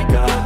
Wake up,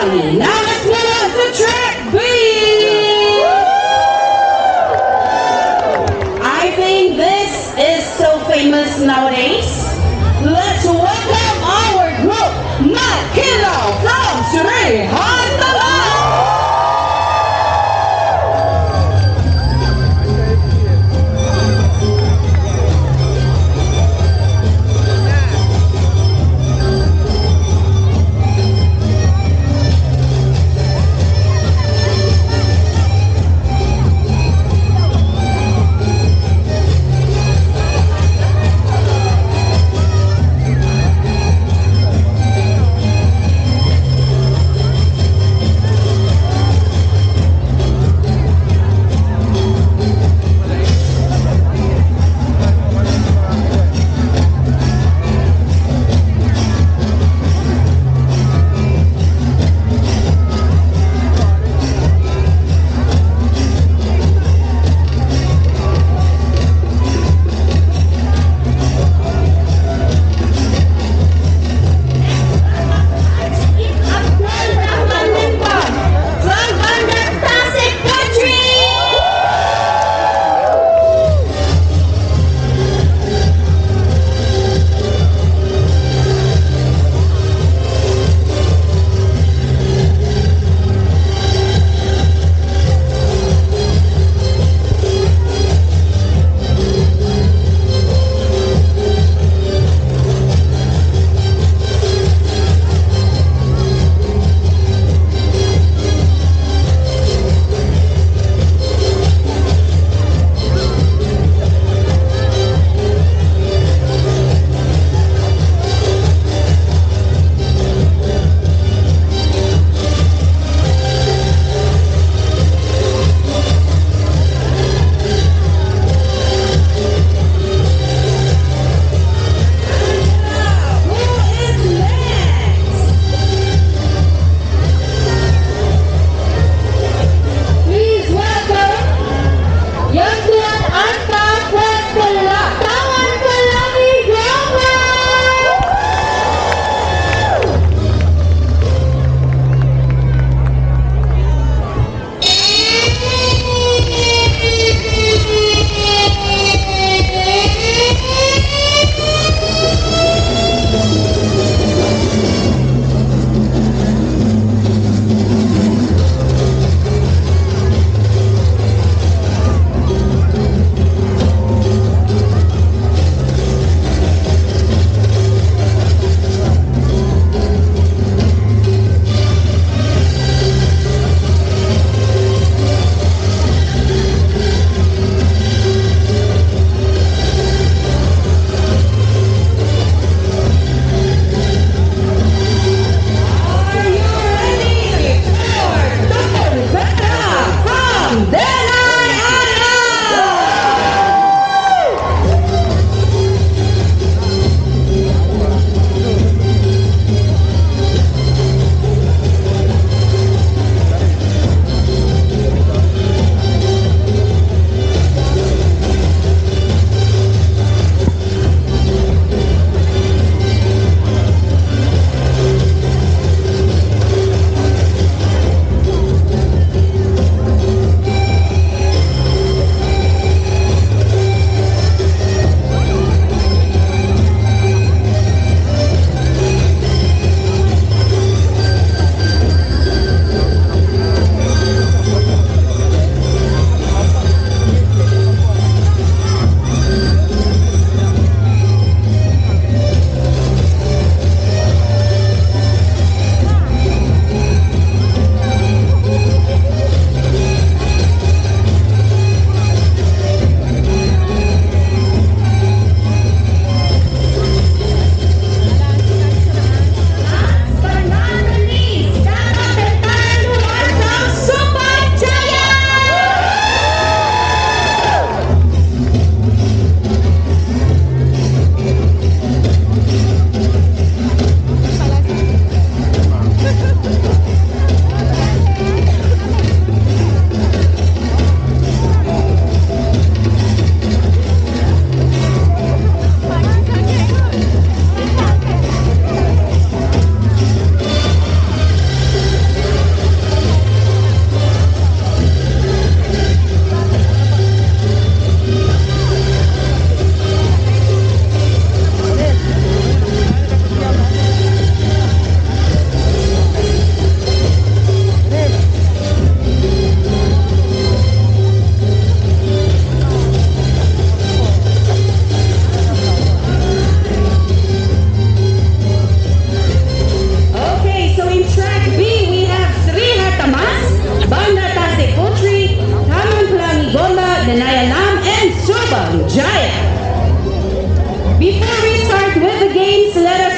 Bandar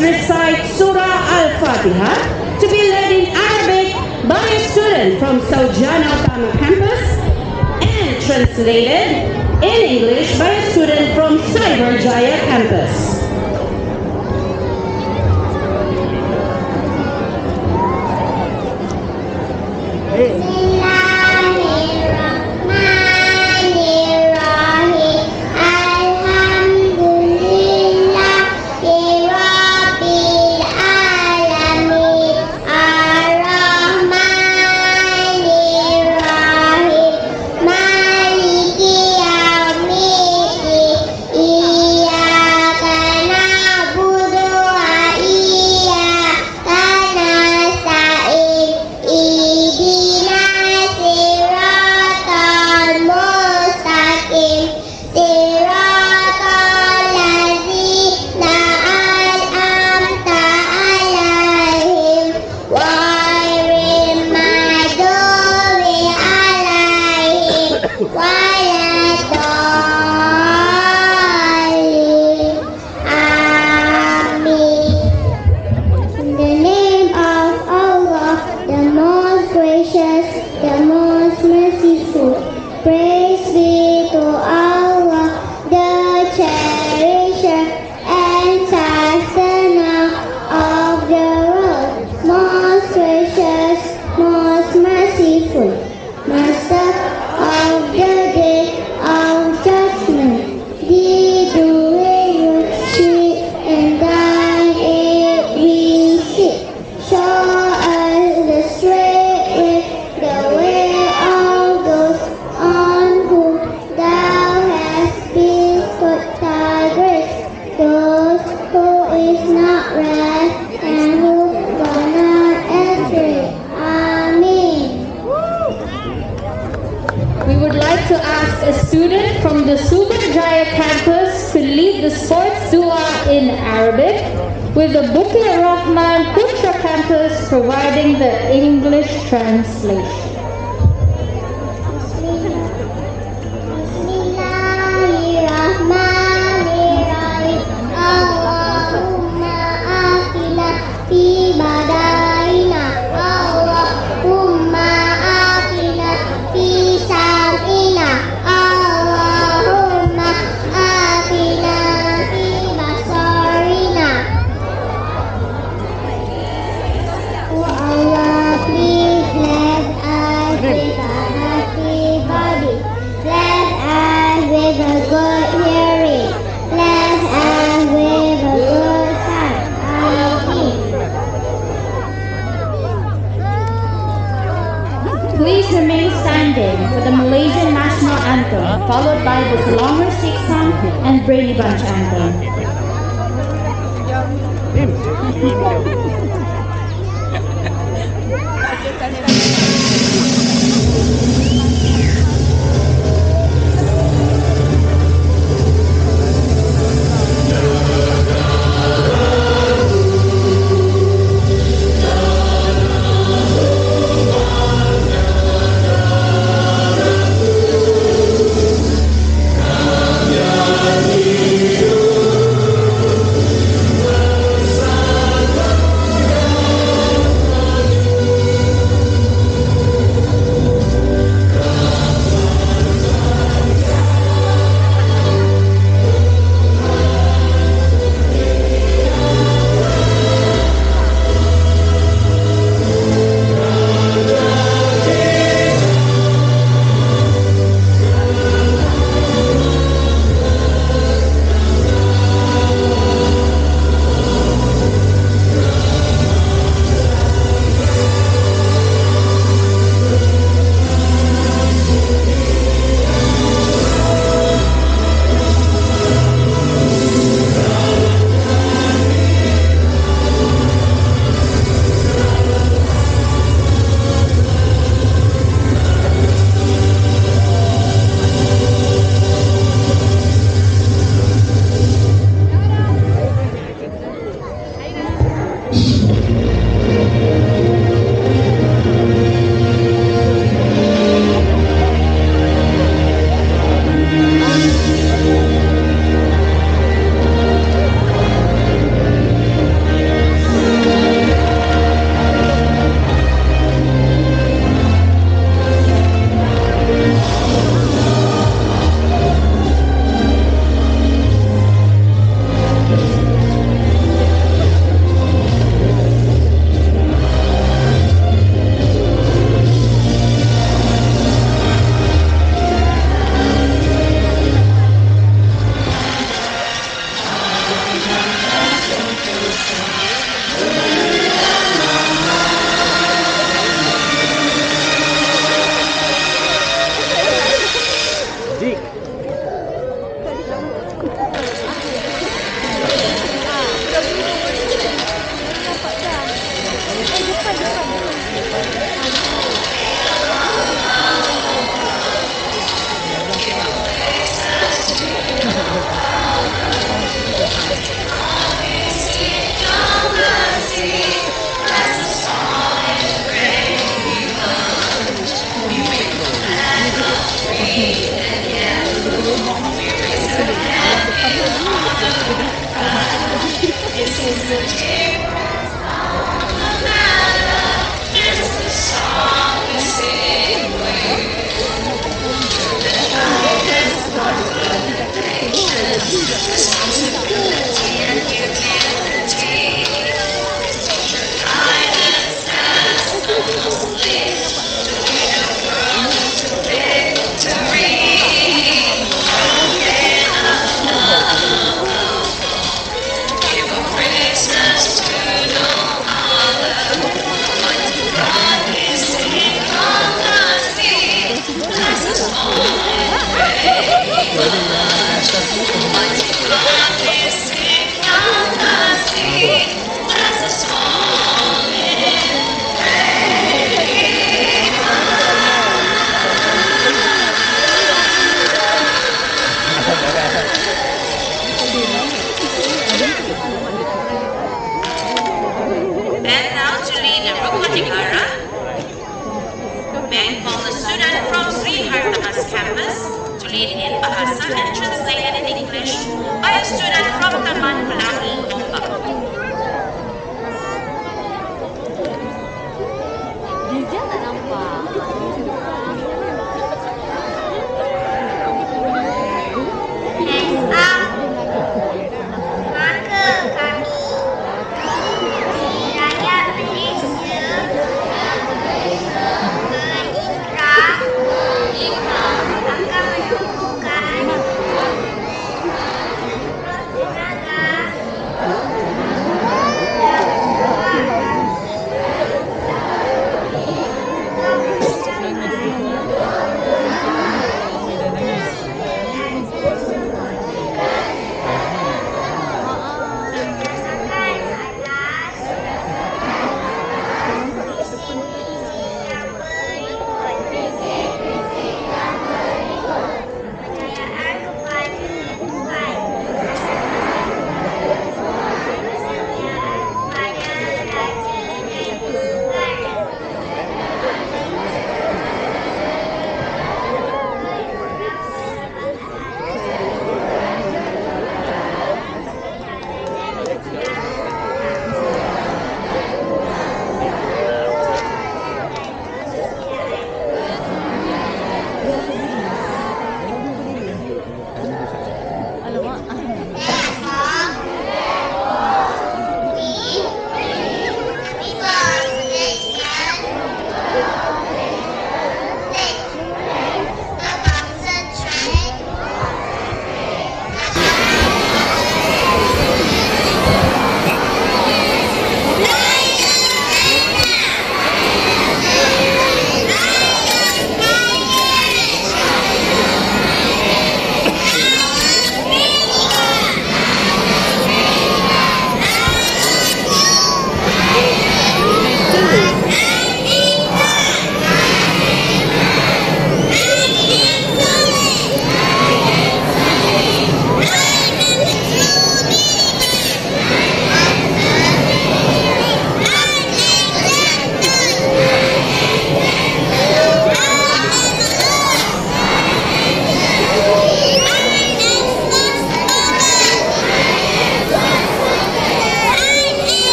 recite Surah Al-Fatiha to be led in Arabic by a student from Saujana Utama campus and translated in English by a student from Cyberjaya campus. Hey. with the Bukit Rahman Putra campus providing the English translation. followed by the slower six song and Brainy Bunch anthem.